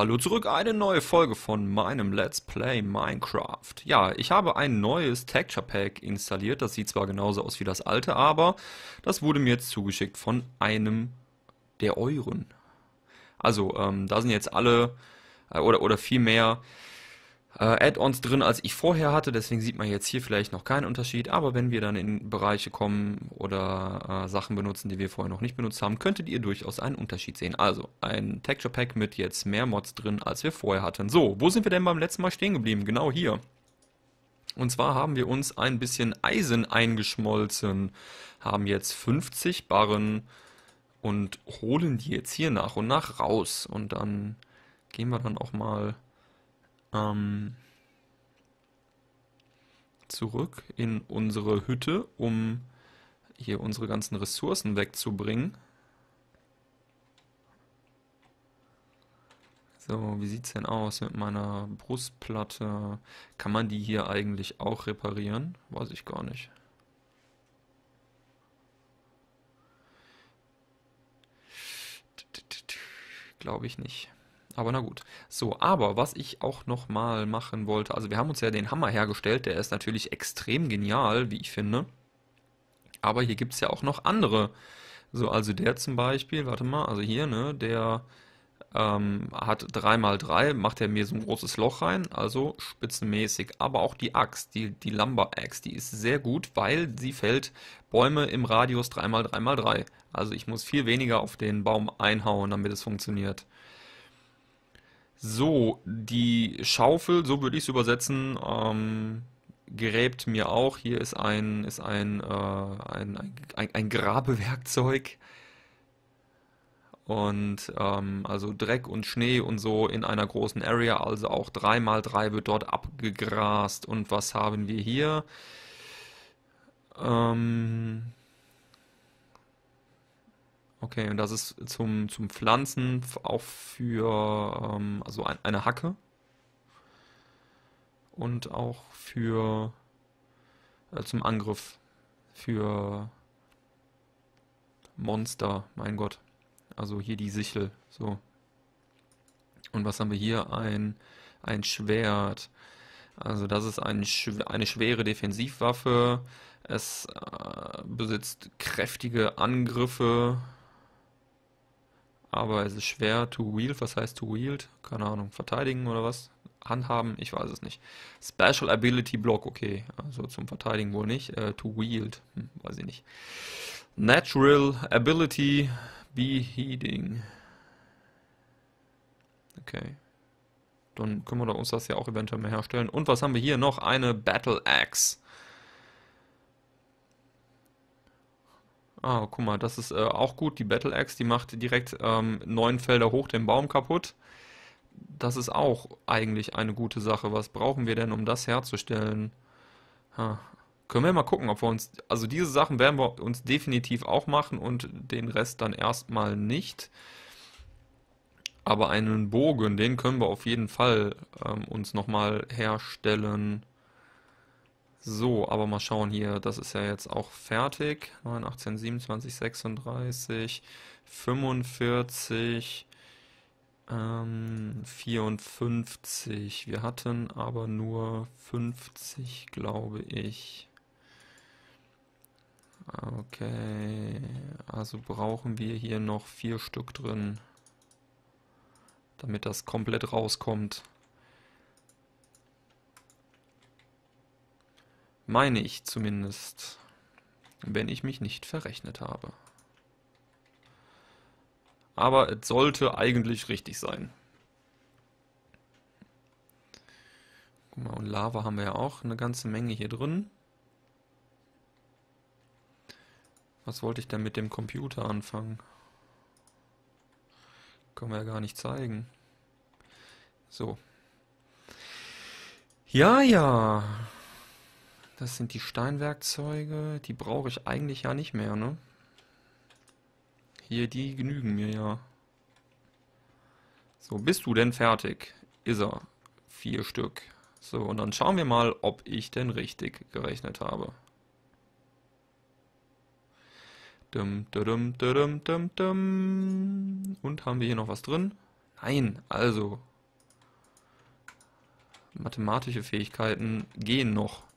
Hallo zurück, eine neue Folge von meinem Let's Play Minecraft. Ja, ich habe ein neues Texture Pack installiert. Das sieht zwar genauso aus wie das alte, aber das wurde mir jetzt zugeschickt von einem der euren. Also, ähm, da sind jetzt alle, äh, oder, oder viel mehr äh, Add-ons drin, als ich vorher hatte. Deswegen sieht man jetzt hier vielleicht noch keinen Unterschied. Aber wenn wir dann in Bereiche kommen oder äh, Sachen benutzen, die wir vorher noch nicht benutzt haben, könntet ihr durchaus einen Unterschied sehen. Also ein Texture Pack mit jetzt mehr Mods drin, als wir vorher hatten. So, wo sind wir denn beim letzten Mal stehen geblieben? Genau hier. Und zwar haben wir uns ein bisschen Eisen eingeschmolzen, haben jetzt 50 Barren und holen die jetzt hier nach und nach raus. Und dann gehen wir dann auch mal ähm, zurück in unsere Hütte, um hier unsere ganzen Ressourcen wegzubringen. So, wie sieht es denn aus mit meiner Brustplatte? Kann man die hier eigentlich auch reparieren? Weiß ich gar nicht. Glaube ich nicht. Aber na gut. So, aber was ich auch nochmal machen wollte, also wir haben uns ja den Hammer hergestellt, der ist natürlich extrem genial, wie ich finde. Aber hier gibt es ja auch noch andere. So, also der zum Beispiel, warte mal, also hier, ne, der ähm, hat 3x3, macht er mir so ein großes Loch rein, also spitzenmäßig. Aber auch die Axt, die, die Lumber Axe, die ist sehr gut, weil sie fällt Bäume im Radius 3x3x3. Also ich muss viel weniger auf den Baum einhauen, damit es funktioniert. So, die Schaufel, so würde ich es übersetzen, ähm, gräbt mir auch. Hier ist ein, ist ein, äh, ein, ein, ein Grabewerkzeug. Und ähm, also Dreck und Schnee und so in einer großen Area, also auch 3x3 wird dort abgegrast. Und was haben wir hier? Ähm, Okay, und das ist zum, zum Pflanzen auch für ähm, also ein, eine Hacke und auch für äh, zum Angriff für Monster, mein Gott. Also hier die Sichel, so. Und was haben wir hier? Ein, ein Schwert. Also das ist ein, eine schwere Defensivwaffe. Es äh, besitzt kräftige Angriffe aber es ist schwer to wield. Was heißt to wield? Keine Ahnung. Verteidigen oder was? Handhaben? Ich weiß es nicht. Special Ability Block, okay. Also zum Verteidigen wohl nicht. Äh, to wield, hm, weiß ich nicht. Natural Ability Beheating. Okay. Dann können wir uns das ja auch eventuell mehr herstellen. Und was haben wir hier noch? Eine Battle Axe. Ah, guck mal, das ist äh, auch gut. Die Battle Axe, die macht direkt ähm, neun Felder hoch den Baum kaputt. Das ist auch eigentlich eine gute Sache. Was brauchen wir denn, um das herzustellen? Ha. Können wir mal gucken, ob wir uns... Also diese Sachen werden wir uns definitiv auch machen und den Rest dann erstmal nicht. Aber einen Bogen, den können wir auf jeden Fall ähm, uns nochmal herstellen. So, aber mal schauen hier, das ist ja jetzt auch fertig. 9, 18, 27, 36, 45, ähm, 54. Wir hatten aber nur 50, glaube ich. Okay, also brauchen wir hier noch vier Stück drin, damit das komplett rauskommt. Meine ich zumindest. Wenn ich mich nicht verrechnet habe. Aber es sollte eigentlich richtig sein. Guck mal, und Lava haben wir ja auch eine ganze Menge hier drin. Was wollte ich denn mit dem Computer anfangen? Können wir ja gar nicht zeigen. So. Ja, ja. Das sind die Steinwerkzeuge. Die brauche ich eigentlich ja nicht mehr, ne? Hier, die genügen mir ja. So, bist du denn fertig? Ist er. Vier Stück. So, und dann schauen wir mal, ob ich denn richtig gerechnet habe. Dum, dum, dum, dum, dum. Und haben wir hier noch was drin? Nein, also. Mathematische Fähigkeiten gehen noch.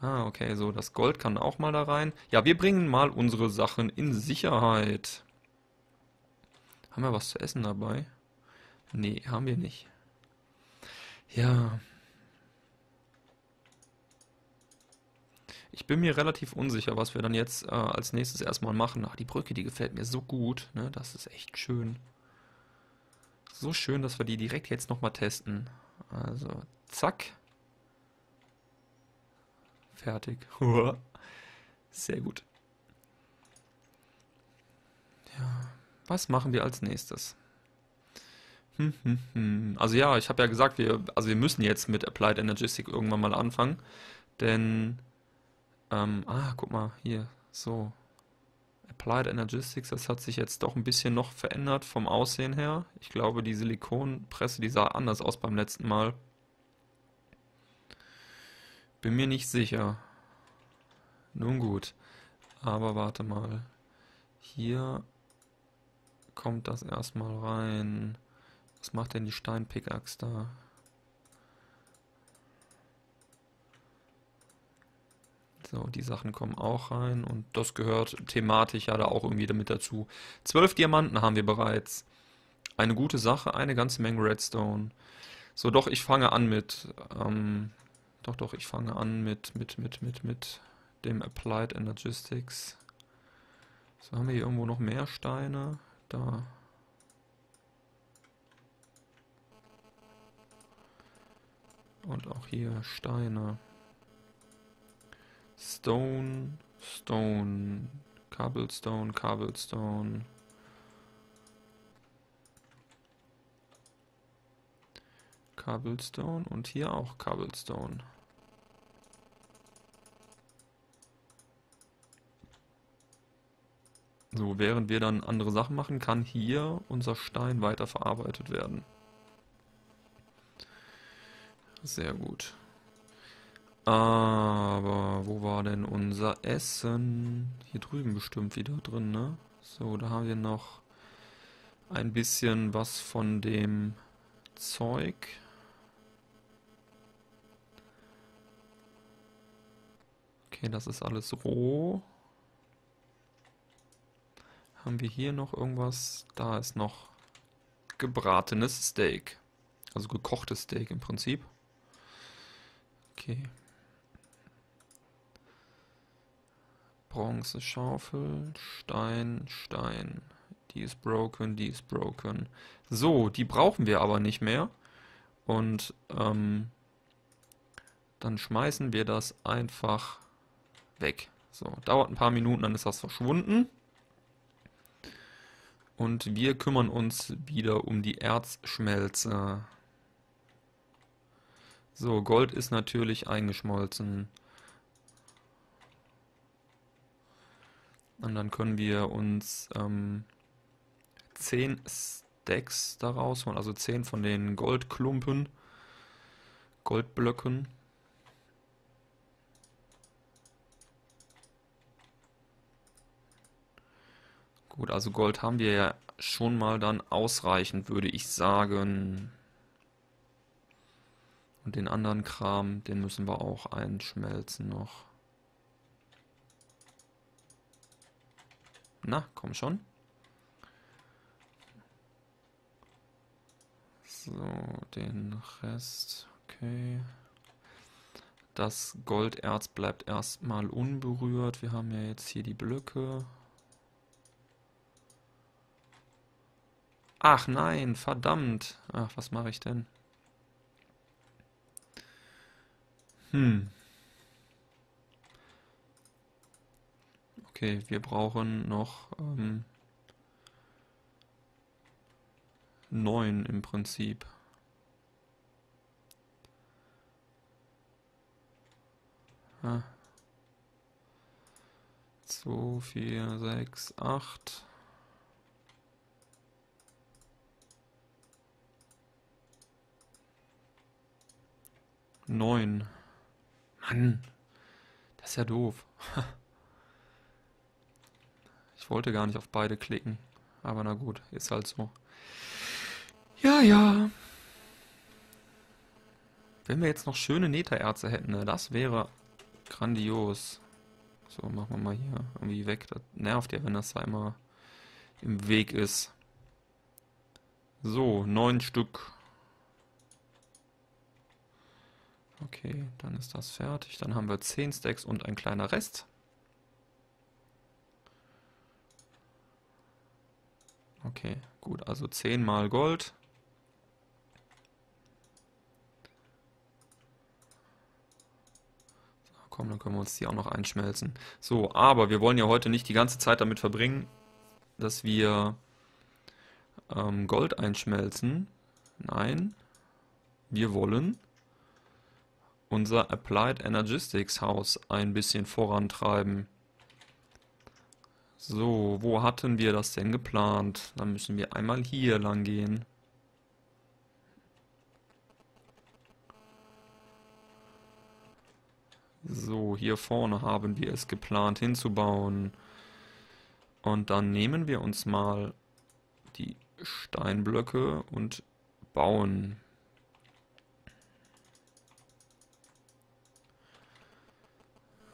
Ah, okay, so, das Gold kann auch mal da rein. Ja, wir bringen mal unsere Sachen in Sicherheit. Haben wir was zu essen dabei? Nee, haben wir nicht. Ja. Ich bin mir relativ unsicher, was wir dann jetzt äh, als nächstes erstmal machen. Ach, die Brücke, die gefällt mir so gut. Ne? Das ist echt schön. So schön, dass wir die direkt jetzt nochmal testen. Also, zack. Fertig. Sehr gut. Ja, was machen wir als nächstes? Hm, hm, hm. Also ja, ich habe ja gesagt, wir, also wir müssen jetzt mit Applied Energistic irgendwann mal anfangen. Denn, ähm, ah, guck mal, hier, so. Applied Energistics, das hat sich jetzt doch ein bisschen noch verändert vom Aussehen her. Ich glaube, die Silikonpresse, die sah anders aus beim letzten Mal. Bin mir nicht sicher. Nun gut. Aber warte mal. Hier kommt das erstmal rein. Was macht denn die Steinpickaxe da? So, die Sachen kommen auch rein und das gehört thematisch ja da auch irgendwie damit dazu. Zwölf Diamanten haben wir bereits. Eine gute Sache, eine ganze Menge Redstone. So, doch, ich fange an mit, ähm, doch, doch, ich fange an mit, mit, mit, mit, mit dem Applied Energistics. So, haben wir hier irgendwo noch mehr Steine? Da. Und auch hier Steine. Stone, Stone, Cobblestone, Cobblestone. Cobblestone und hier auch Cobblestone. So, während wir dann andere Sachen machen, kann hier unser Stein weiterverarbeitet werden. Sehr gut. Aber wo war denn unser Essen? Hier drüben bestimmt wieder drin, ne? So, da haben wir noch ein bisschen was von dem Zeug. Okay, das ist alles roh. Haben wir hier noch irgendwas? Da ist noch gebratenes Steak. Also gekochtes Steak im Prinzip. Okay. Bronze, Schaufel, Stein, Stein. Die ist broken, die ist broken. So, die brauchen wir aber nicht mehr. Und ähm, dann schmeißen wir das einfach weg. So, dauert ein paar Minuten, dann ist das verschwunden. Und wir kümmern uns wieder um die Erzschmelze. So, Gold ist natürlich eingeschmolzen. Und dann können wir uns ähm, 10 Stacks daraus holen, also 10 von den Goldklumpen, Goldblöcken. Gut, also Gold haben wir ja schon mal dann ausreichend, würde ich sagen. Und den anderen Kram, den müssen wir auch einschmelzen noch. Na, komm schon. So, den Rest, okay. Das Golderz bleibt erstmal unberührt. Wir haben ja jetzt hier die Blöcke. Ach nein, verdammt. Ach, was mache ich denn? Hm. Okay, wir brauchen noch ähm, neun im Prinzip. Ah. 2, 4, 6, 8. Neun. Mann, das ist ja doof. Ich wollte gar nicht auf beide klicken. Aber na gut, ist halt so. Ja, ja. Wenn wir jetzt noch schöne Nethererze hätten, ne, das wäre grandios. So, machen wir mal hier irgendwie weg. Das nervt ja, wenn das da immer im Weg ist. So, neun Stück. Okay, dann ist das fertig. Dann haben wir zehn Stacks und ein kleiner Rest. Okay, gut, also 10 mal Gold. So, komm, dann können wir uns die auch noch einschmelzen. So, aber wir wollen ja heute nicht die ganze Zeit damit verbringen, dass wir ähm, Gold einschmelzen. Nein, wir wollen unser Applied Energistics Haus ein bisschen vorantreiben. So, wo hatten wir das denn geplant? Dann müssen wir einmal hier lang gehen. So, hier vorne haben wir es geplant hinzubauen. Und dann nehmen wir uns mal die Steinblöcke und bauen.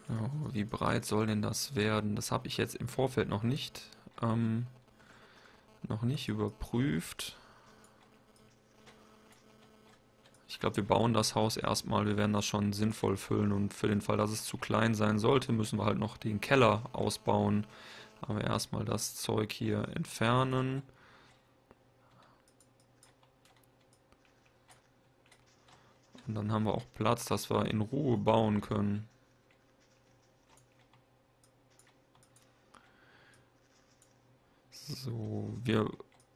Oh, wie breit soll denn das werden? Das habe ich jetzt im Vorfeld noch nicht, ähm, noch nicht überprüft. Ich glaube, wir bauen das Haus erstmal. Wir werden das schon sinnvoll füllen. Und für den Fall, dass es zu klein sein sollte, müssen wir halt noch den Keller ausbauen. Aber erstmal das Zeug hier entfernen. Und dann haben wir auch Platz, dass wir in Ruhe bauen können. So, wir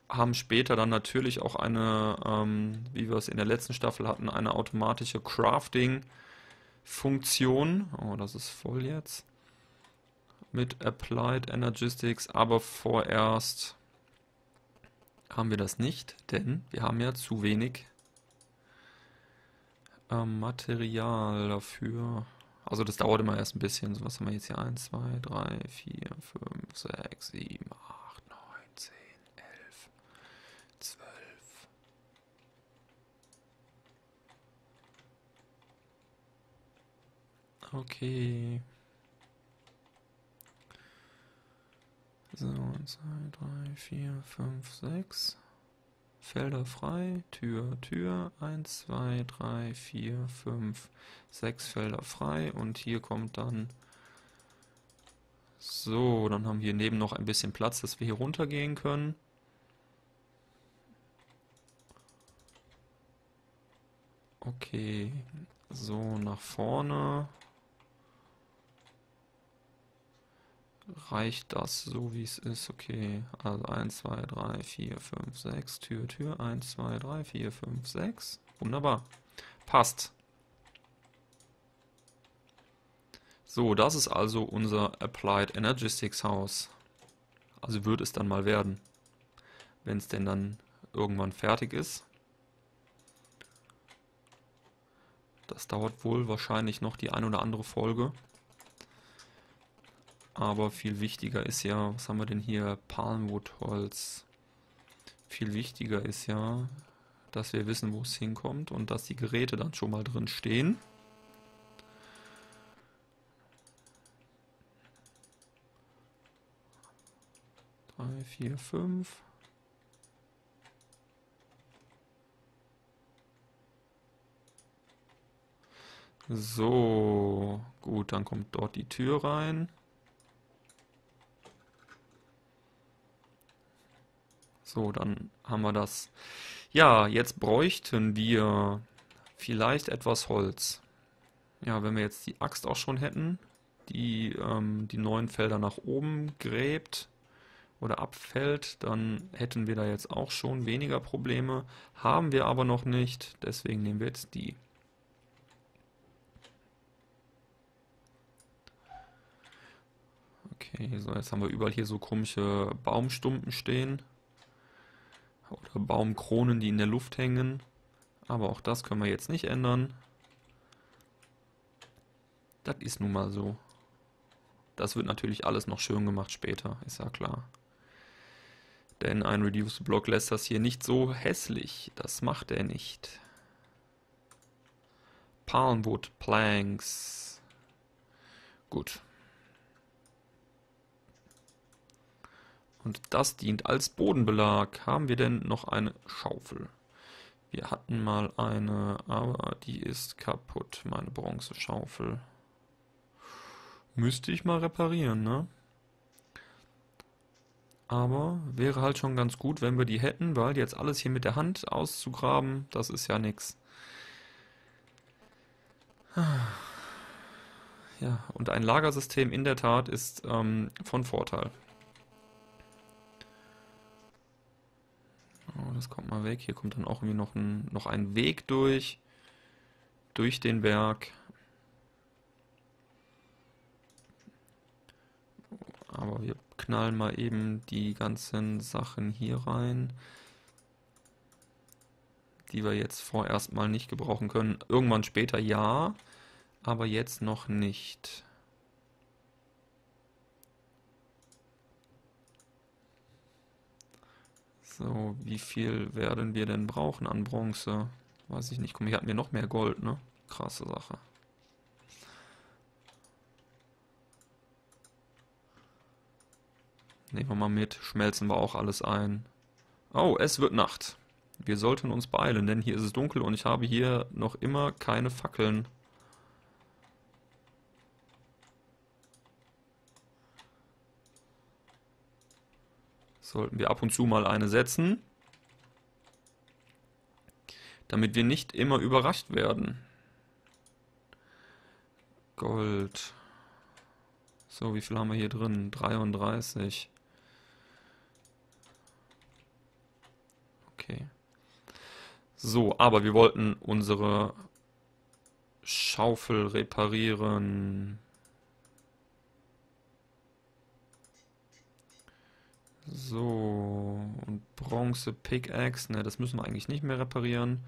haben später dann natürlich auch eine, ähm, wie wir es in der letzten Staffel hatten, eine automatische Crafting-Funktion. Oh, das ist voll jetzt. Mit Applied Energistics, aber vorerst haben wir das nicht, denn wir haben ja zu wenig ähm, Material dafür. Also das dauert immer erst ein bisschen. So, was haben wir jetzt hier? 1, 2, 3, 4, 5, 6, 7, 8. 12. Okay. So, 1, 2, 3, 4, 5, 6. Felder frei, Tür, Tür, 1, 2, 3, 4, 5, 6 Felder frei und hier kommt dann so, dann haben wir neben noch ein bisschen Platz, dass wir hier runtergehen können. Okay, so nach vorne. Reicht das so wie es ist? Okay, also 1, 2, 3, 4, 5, 6, Tür, Tür, 1, 2, 3, 4, 5, 6. Wunderbar. Passt. So, das ist also unser Applied Energistics Haus. Also wird es dann mal werden. Wenn es denn dann irgendwann fertig ist. Das dauert wohl wahrscheinlich noch die ein oder andere Folge. Aber viel wichtiger ist ja, was haben wir denn hier? Palmwoodholz. Viel wichtiger ist ja, dass wir wissen, wo es hinkommt und dass die Geräte dann schon mal drin stehen. Drei, vier, fünf. So, gut, dann kommt dort die Tür rein. So, dann haben wir das. Ja, jetzt bräuchten wir vielleicht etwas Holz. Ja, wenn wir jetzt die Axt auch schon hätten, die ähm, die neuen Felder nach oben gräbt oder abfällt, dann hätten wir da jetzt auch schon weniger Probleme. Haben wir aber noch nicht, deswegen nehmen wir jetzt die. Okay, so jetzt haben wir überall hier so komische Baumstumpen stehen. Oder Baumkronen, die in der Luft hängen. Aber auch das können wir jetzt nicht ändern. Das ist nun mal so. Das wird natürlich alles noch schön gemacht später, ist ja klar. Denn ein Reduce Block lässt das hier nicht so hässlich. Das macht er nicht. Palmwood Planks. Gut. Und das dient als Bodenbelag. Haben wir denn noch eine Schaufel? Wir hatten mal eine, aber die ist kaputt, meine Bronzeschaufel. Müsste ich mal reparieren, ne? Aber wäre halt schon ganz gut, wenn wir die hätten, weil jetzt alles hier mit der Hand auszugraben, das ist ja nix. Ja, und ein Lagersystem in der Tat ist ähm, von Vorteil. Oh, das kommt mal weg. Hier kommt dann auch irgendwie noch ein, noch ein Weg durch. Durch den Berg. Aber wir knallen mal eben die ganzen Sachen hier rein. Die wir jetzt vorerst mal nicht gebrauchen können. Irgendwann später ja, aber jetzt noch nicht. So, wie viel werden wir denn brauchen an Bronze? Weiß ich nicht. Mal, hier hatten wir noch mehr Gold, ne? Krasse Sache. Nehmen wir mal mit. Schmelzen wir auch alles ein. Oh, es wird Nacht. Wir sollten uns beeilen, denn hier ist es dunkel und ich habe hier noch immer keine Fackeln. Sollten wir ab und zu mal eine setzen. Damit wir nicht immer überrascht werden. Gold. So, wie viel haben wir hier drin? 33. Okay. So, aber wir wollten unsere Schaufel reparieren. So, und Bronze Pickaxe, ne, das müssen wir eigentlich nicht mehr reparieren.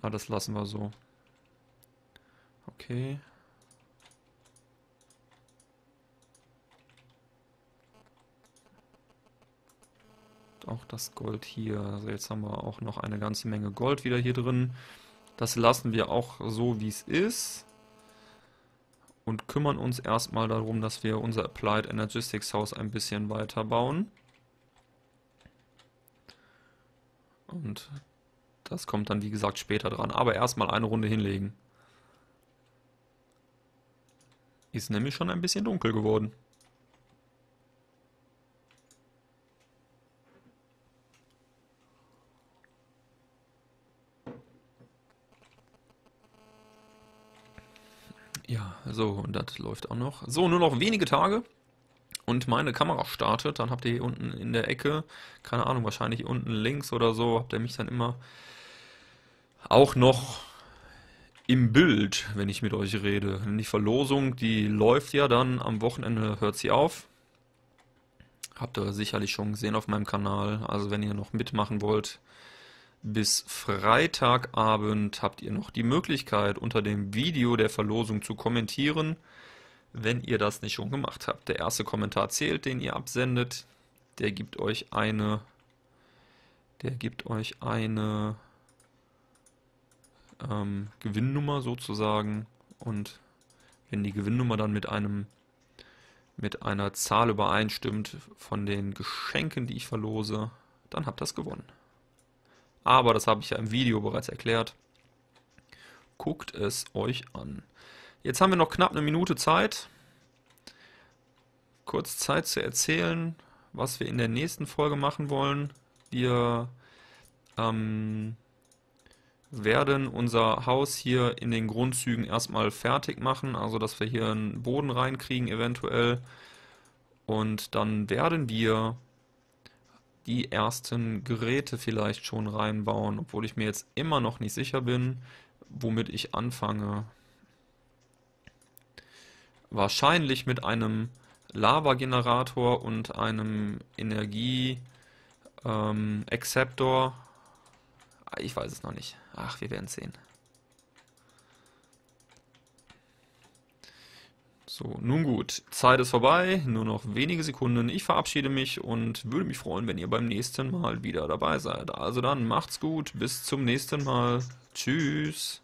Na, das lassen wir so. Okay. Auch das Gold hier. Also jetzt haben wir auch noch eine ganze Menge Gold wieder hier drin. Das lassen wir auch so, wie es ist. Und kümmern uns erstmal darum, dass wir unser Applied Energistics Haus ein bisschen weiter bauen. Und das kommt dann, wie gesagt, später dran. Aber erstmal eine Runde hinlegen. Ist nämlich schon ein bisschen dunkel geworden. Ja, so, und das läuft auch noch. So, nur noch wenige Tage und meine Kamera startet, dann habt ihr hier unten in der Ecke, keine Ahnung, wahrscheinlich unten links oder so, habt ihr mich dann immer auch noch im Bild, wenn ich mit euch rede. Die Verlosung, die läuft ja dann am Wochenende, hört sie auf. Habt ihr sicherlich schon gesehen auf meinem Kanal. Also wenn ihr noch mitmachen wollt, bis Freitagabend habt ihr noch die Möglichkeit, unter dem Video der Verlosung zu kommentieren wenn ihr das nicht schon gemacht habt. Der erste Kommentar zählt, den ihr absendet. Der gibt euch eine, der gibt euch eine ähm, Gewinnnummer sozusagen. Und wenn die Gewinnnummer dann mit einem mit einer Zahl übereinstimmt von den Geschenken, die ich verlose, dann habt ihr das gewonnen. Aber das habe ich ja im Video bereits erklärt. Guckt es euch an. Jetzt haben wir noch knapp eine Minute Zeit. Kurz Zeit zu erzählen, was wir in der nächsten Folge machen wollen. Wir ähm, werden unser Haus hier in den Grundzügen erstmal fertig machen, also dass wir hier einen Boden reinkriegen eventuell. Und dann werden wir die ersten Geräte vielleicht schon reinbauen, obwohl ich mir jetzt immer noch nicht sicher bin, womit ich anfange. Wahrscheinlich mit einem Lava-Generator und einem Energie-Acceptor. Ähm, ich weiß es noch nicht. Ach, wir werden sehen. So, nun gut, Zeit ist vorbei, nur noch wenige Sekunden. Ich verabschiede mich und würde mich freuen, wenn ihr beim nächsten Mal wieder dabei seid. Also dann macht's gut, bis zum nächsten Mal. Tschüss.